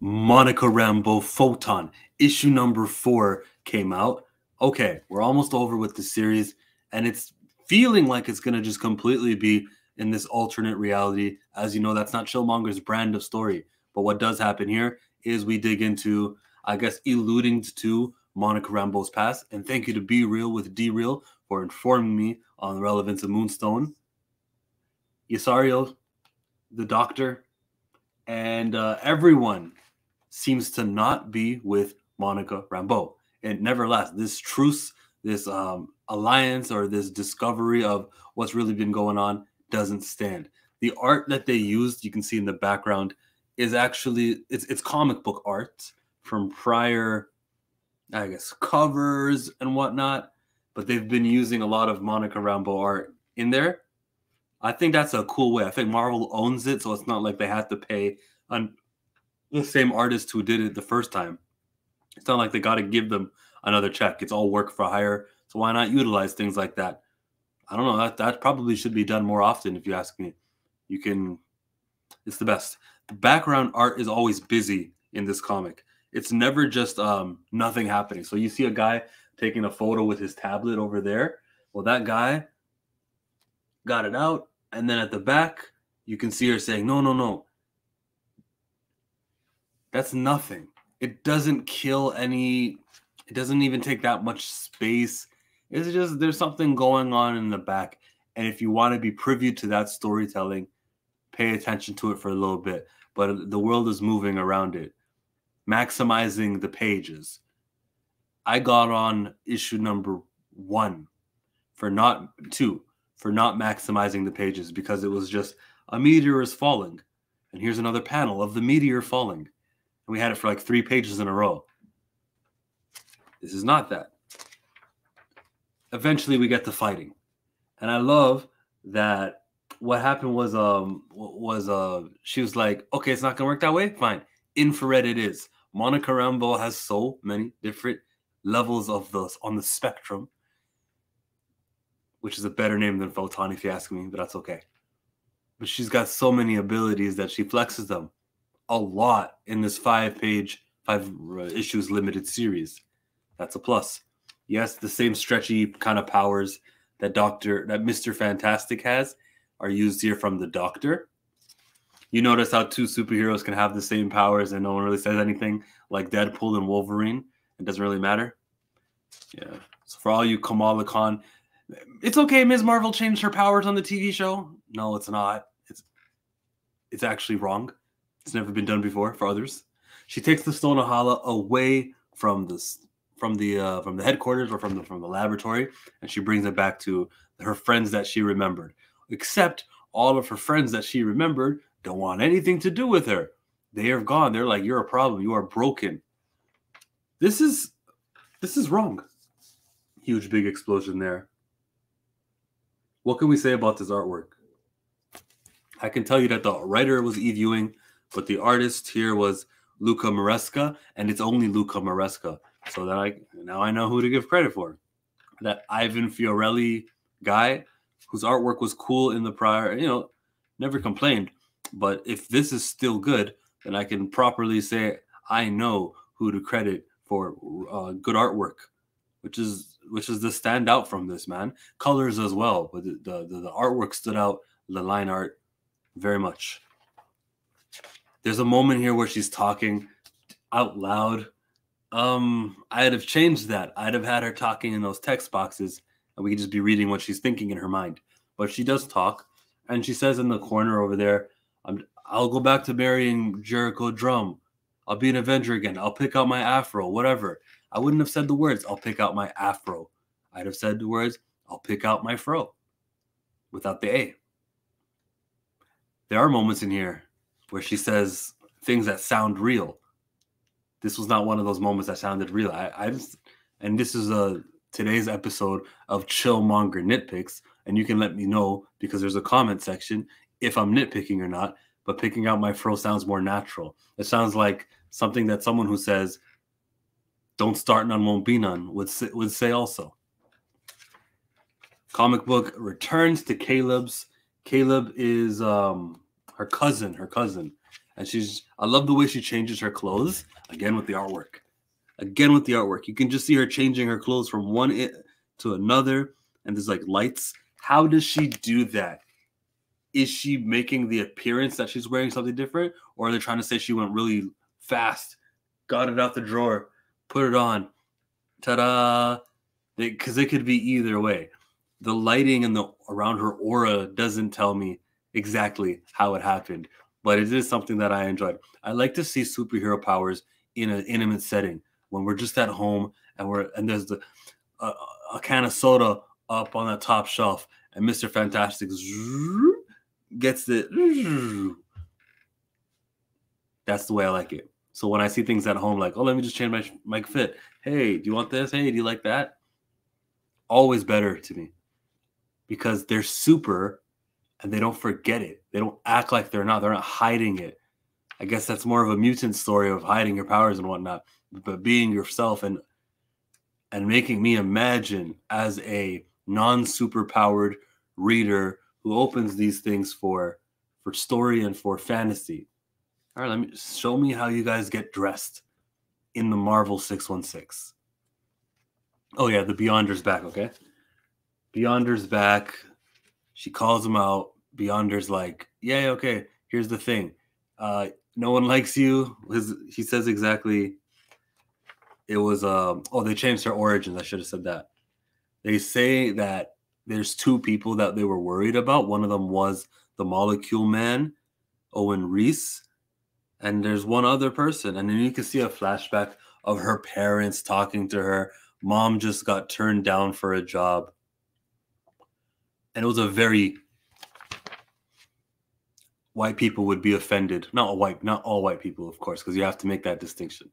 Monica Rambeau Photon issue number four came out. Okay, we're almost over with the series, and it's feeling like it's going to just completely be in this alternate reality. As you know, that's not Chillmonger's brand of story. But what does happen here is we dig into, I guess, eluding to Monica Rambeau's past. And thank you to Be Real with D Real for informing me on the relevance of Moonstone. Yasario, the doctor, and uh, everyone seems to not be with Monica Rambeau. And nevertheless, this truce, this um, alliance, or this discovery of what's really been going on doesn't stand. The art that they used, you can see in the background, is actually it's it's comic book art from prior, I guess, covers and whatnot. But they've been using a lot of Monica Rambeau art in there. I think that's a cool way. I think Marvel owns it, so it's not like they have to pay on the same artist who did it the first time. It's not like they got to give them another check. It's all work for hire. So why not utilize things like that? I don't know. That that probably should be done more often, if you ask me. You can. It's the best. The background art is always busy in this comic. It's never just um, nothing happening. So you see a guy taking a photo with his tablet over there. Well, that guy got it out, and then at the back, you can see her saying, "No, no, no." That's nothing. It doesn't kill any. It doesn't even take that much space it's just there's something going on in the back. And if you want to be privy to that storytelling, pay attention to it for a little bit. But the world is moving around it, maximizing the pages. I got on issue number one for not two, for not maximizing the pages because it was just a meteor is falling. And here's another panel of the meteor falling. And we had it for like three pages in a row. This is not that eventually we get to fighting, and I love that. What happened was um was uh she was like, okay, it's not gonna work that way. Fine, infrared it is. Monica Rambeau has so many different levels of those on the spectrum, which is a better name than photon if you ask me, but that's okay. But she's got so many abilities that she flexes them a lot in this five page, five uh, issues limited series. That's a plus. Yes, the same stretchy kind of powers that Doctor that Mister Fantastic has are used here from the Doctor. You notice how two superheroes can have the same powers and no one really says anything, like Deadpool and Wolverine. It doesn't really matter. Yeah. So for all you Kamala Khan, it's okay. Ms. Marvel changed her powers on the TV show. No, it's not. It's it's actually wrong. It's never been done before for others. She takes the Stone of Hala away from this from the uh, from the headquarters or from the from the laboratory, and she brings it back to her friends that she remembered. Except all of her friends that she remembered don't want anything to do with her. They are gone. They're like, "You're a problem. You are broken." This is this is wrong. Huge big explosion there. What can we say about this artwork? I can tell you that the writer was Eve Ewing, but the artist here was Luca Maresca, and it's only Luca Maresca. So that I now I know who to give credit for. That Ivan Fiorelli guy, whose artwork was cool in the prior, you know, never complained. But if this is still good, then I can properly say I know who to credit for uh, good artwork, which is which is the standout from this man. Colors as well, but the, the the artwork stood out. The line art very much. There's a moment here where she's talking out loud um, I'd have changed that. I'd have had her talking in those text boxes, and we could just be reading what she's thinking in her mind. But she does talk, and she says in the corner over there, I'm, "I'll go back to marrying Jericho Drumm. I'll be an Avenger again. I'll pick out my afro, whatever." I wouldn't have said the words, "I'll pick out my afro." I'd have said the words, "I'll pick out my fro," without the a. There are moments in here where she says things that sound real this was not one of those moments that sounded real. I, I just, and this is a today's episode of Chillmonger nitpicks, and you can let me know because there's a comment section if I'm nitpicking or not. But picking out my fro sounds more natural. It sounds like something that someone who says, "Don't start none, won't be none," would say, would say also. Comic book returns to Caleb's. Caleb is um, her cousin. Her cousin And she's I love the way she changes her clothes again with the artwork. Again with the artwork. You can just see her changing her clothes from one to another and there's like lights. How does she do that? Is she making the appearance that she's wearing something different or are they trying to say she went really fast, got it out the drawer, put it on? Ta-da! Because it could be either way. The lighting and the around her aura doesn't tell me exactly how it happened, but it is something that I enjoyed. I like to see superhero powers in an intimate setting when we're just at home and we're and there's the a can of soda up on the top shelf and Mr. Fantastic gets it. That's the way I like it. So when I see things at home, like, oh, let me just change my my fit. Hey, do you want this? Hey, do you like that? Always better to me because they're super and they don't forget it. They don't act like they're not. They're not hiding it. I guess that's more of a mutant story of hiding your powers and whatnot, but being yourself and and making me imagine as a non superpowered reader who opens these things for for story and for fantasy. All right, let me show me how you guys get dressed in the Marvel 616. Oh yeah, the Beyonder's back, okay? Beyonder's back. She calls him out. Beyonder's like, "Yeah, okay. Here's the thing. Uh, no one likes you." He says exactly. It was um. Oh, they changed her origins. I should have said that. They say that there's two people that they were worried about. One of them was the Molecule Man, Owen Reece, and there's one other person. And then you can see a flashback of her parents talking to her. Mom just got turned down for a job and it was a very white people would be offended. Not white, not all white people, of course, because you have to make that distinction.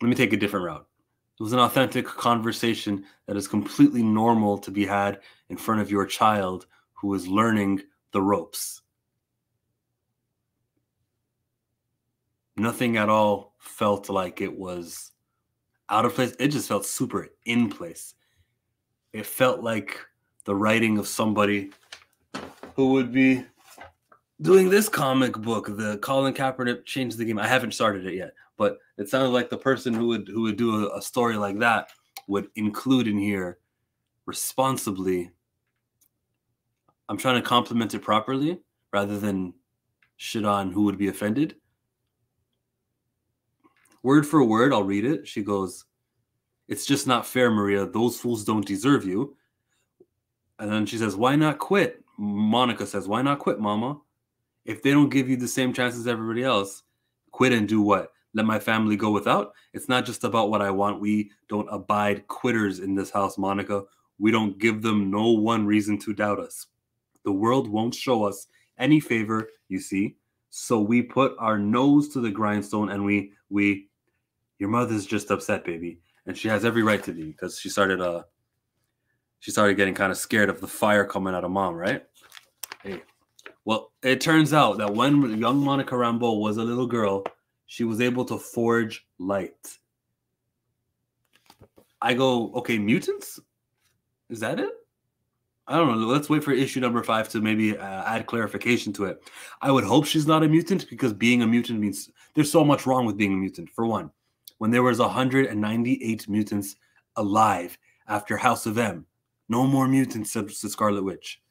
Let me take a different route. It was an authentic conversation that is completely normal to be had in front of your child who is learning the ropes. Nothing at all felt like it was out of place. It just felt super in place. It felt like the writing of somebody who would be doing this comic book, the Colin Kaepernick changed the game. I haven't started it yet, but it sounded like the person who would who would do a, a story like that would include in here responsibly. I'm trying to compliment it properly rather than shit on who would be offended. Word for word, I'll read it. She goes, It's just not fair, Maria. Those fools don't deserve you. And then she says, Why not quit? Monica says, Why not quit, mama? If they don't give you the same chance as everybody else, quit and do what? Let my family go without? It's not just about what I want. We don't abide quitters in this house, Monica. We don't give them no one reason to doubt us. The world won't show us any favor, you see. So we put our nose to the grindstone and we we your mother's just upset, baby. And she has every right to be because she started uh she started getting kind of scared of the fire coming out of mom, right? Hey. Well, it turns out that when young Monica Rambeau was a little girl, she was able to forge light. I go, okay, mutants? Is that it? I don't know. Let's wait for issue number five to maybe uh, add clarification to it. I would hope she's not a mutant because being a mutant means there's so much wrong with being a mutant. For one, when there was 198 mutants alive after House of M, no more mutants, said the Scarlet Witch.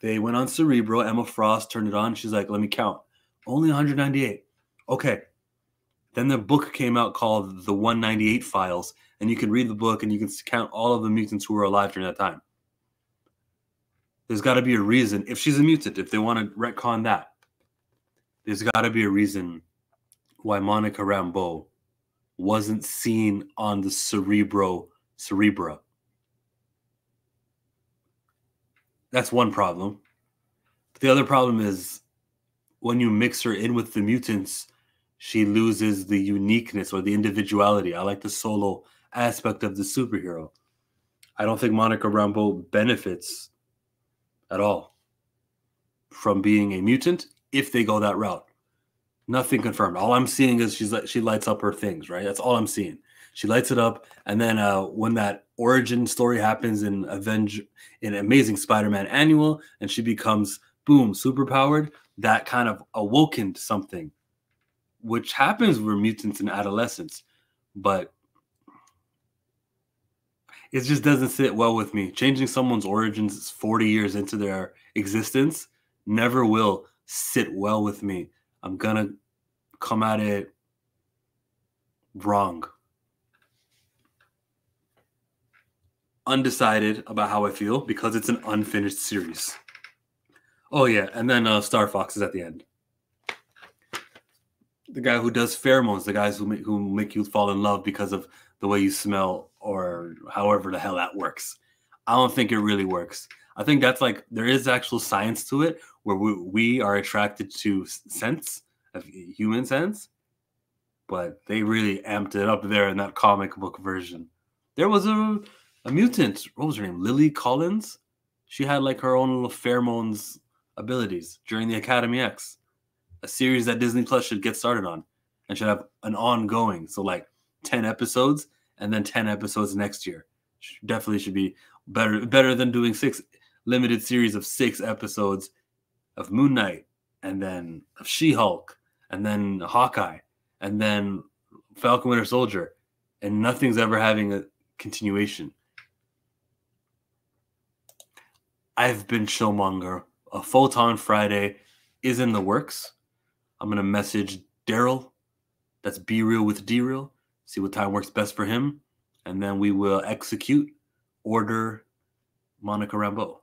They went on Cerebro. Emma Frost turned it on. She's like, let me count. Only 198. Okay. Then the book came out called The 198 Files, and you can read the book and you can count all of the mutants who were alive during that time. There's got to be a reason. If she's a mutant, if they want to retcon that, there's got to be a reason why Monica Rambeau wasn't seen on the Cerebro Cerebra. That's one problem. The other problem is when you mix her in with the mutants, she loses the uniqueness or the individuality. I like the solo aspect of the superhero. I don't think Monica Rambeau benefits at all from being a mutant if they go that route. Nothing confirmed. All I'm seeing is she's she lights up her things, right? That's all I'm seeing. She lights it up, and then uh, when that origin story happens in Avenge in Amazing Spider-Man Annual, and she becomes boom, superpowered, that kind of awoken something, which happens with mutants in adolescence. But it just doesn't sit well with me. Changing someone's origins 40 years into their existence never will sit well with me. I'm gonna come at it wrong. Undecided about how I feel because it's an unfinished series. Oh yeah, and then uh, Starfox is at the end. The guy who does pheromones, the guys who make, who make you fall in love because of the way you smell or however the hell that works. I don't think it really works. I think that's like there is actual science to it where we, we are attracted to sense of human sense, but they really amped it up there in that comic book version. There was a a mutant. What was her name? Lily Collins. She had like her own little pheromones abilities during the Academy X, a series that Disney Plus should get started on and should have an ongoing. So like ten episodes and then ten episodes next year. Definitely should be better better than doing six limited series of six episodes of Moon Knight and then of She Hulk and then Hawkeye and then Falcon Winter Soldier and nothing's ever having a continuation. I've been Showmonger. A Photon Friday is in the works. I'm gonna message Daryl. That's Be Real with D Real. See what time works best for him, and then we will execute order Monica Rambeau.